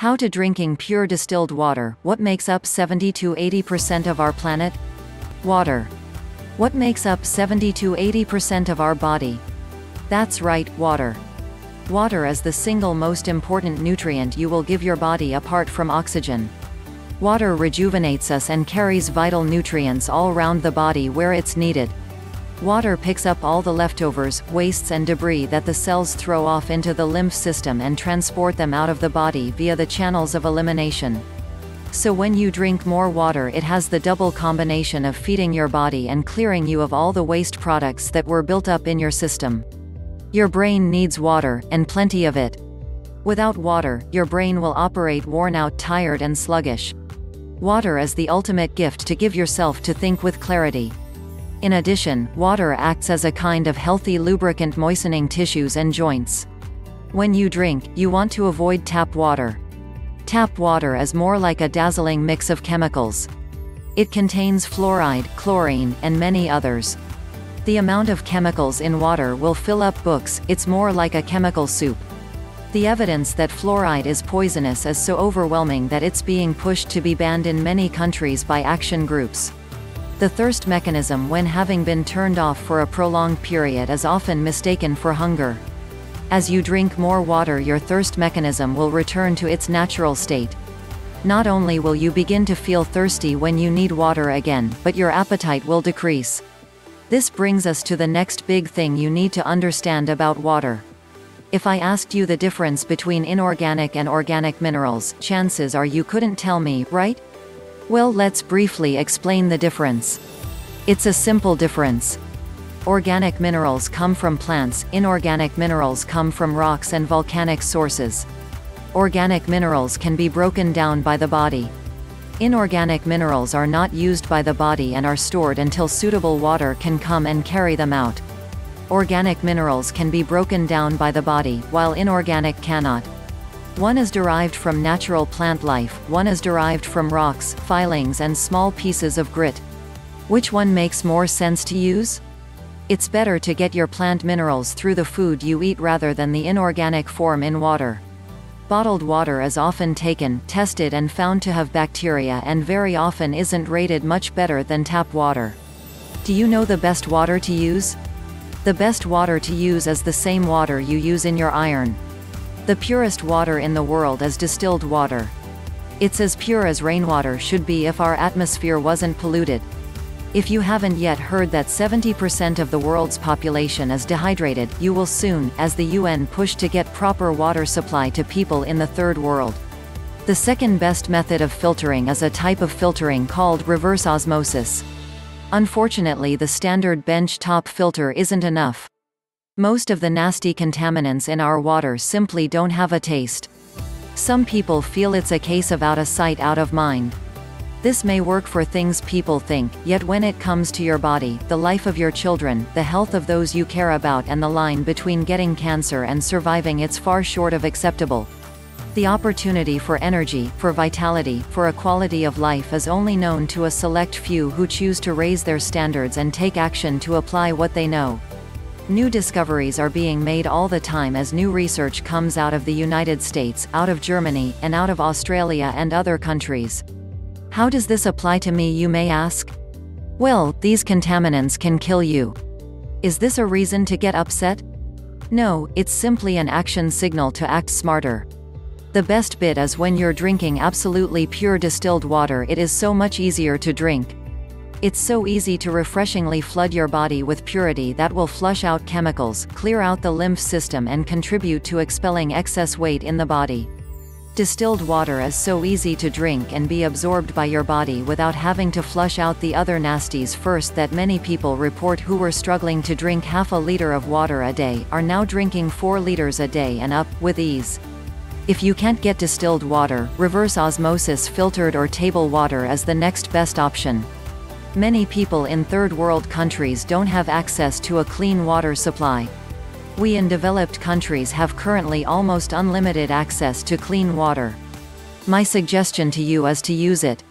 How to drinking pure distilled water. What makes up 70 to 80% of our planet? Water. What makes up 70 to 80% of our body? That's right, water. Water is the single most important nutrient you will give your body apart from oxygen. Water rejuvenates us and carries vital nutrients all around the body where it's needed. Water picks up all the leftovers, wastes and debris that the cells throw off into the lymph system and transport them out of the body via the channels of elimination. So when you drink more water it has the double combination of feeding your body and clearing you of all the waste products that were built up in your system. Your brain needs water, and plenty of it. Without water, your brain will operate worn out tired and sluggish. Water is the ultimate gift to give yourself to think with clarity. In addition, water acts as a kind of healthy lubricant moistening tissues and joints. When you drink, you want to avoid tap water. Tap water is more like a dazzling mix of chemicals. It contains fluoride, chlorine, and many others. The amount of chemicals in water will fill up books, it's more like a chemical soup. The evidence that fluoride is poisonous is so overwhelming that it's being pushed to be banned in many countries by action groups. The thirst mechanism when having been turned off for a prolonged period is often mistaken for hunger. As you drink more water your thirst mechanism will return to its natural state. Not only will you begin to feel thirsty when you need water again, but your appetite will decrease. This brings us to the next big thing you need to understand about water. If I asked you the difference between inorganic and organic minerals, chances are you couldn't tell me, right? Well let's briefly explain the difference. It's a simple difference. Organic minerals come from plants, inorganic minerals come from rocks and volcanic sources. Organic minerals can be broken down by the body. Inorganic minerals are not used by the body and are stored until suitable water can come and carry them out. Organic minerals can be broken down by the body, while inorganic cannot. One is derived from natural plant life, one is derived from rocks, filings and small pieces of grit. Which one makes more sense to use? It's better to get your plant minerals through the food you eat rather than the inorganic form in water. Bottled water is often taken, tested and found to have bacteria and very often isn't rated much better than tap water. Do you know the best water to use? The best water to use is the same water you use in your iron. The purest water in the world is distilled water. It's as pure as rainwater should be if our atmosphere wasn't polluted. If you haven't yet heard that 70% of the world's population is dehydrated, you will soon, as the UN push to get proper water supply to people in the third world. The second best method of filtering is a type of filtering called reverse osmosis. Unfortunately the standard bench top filter isn't enough. Most of the nasty contaminants in our water simply don't have a taste. Some people feel it's a case of out of sight out of mind. This may work for things people think, yet when it comes to your body, the life of your children, the health of those you care about and the line between getting cancer and surviving it's far short of acceptable. The opportunity for energy, for vitality, for a quality of life is only known to a select few who choose to raise their standards and take action to apply what they know. New discoveries are being made all the time as new research comes out of the United States, out of Germany, and out of Australia and other countries. How does this apply to me you may ask? Well, these contaminants can kill you. Is this a reason to get upset? No, it's simply an action signal to act smarter. The best bit is when you're drinking absolutely pure distilled water it is so much easier to drink. It's so easy to refreshingly flood your body with purity that will flush out chemicals, clear out the lymph system and contribute to expelling excess weight in the body. Distilled water is so easy to drink and be absorbed by your body without having to flush out the other nasties first that many people report who were struggling to drink half a liter of water a day, are now drinking 4 liters a day and up, with ease. If you can't get distilled water, reverse osmosis filtered or table water is the next best option. Many people in third world countries don't have access to a clean water supply. We in developed countries have currently almost unlimited access to clean water. My suggestion to you is to use it.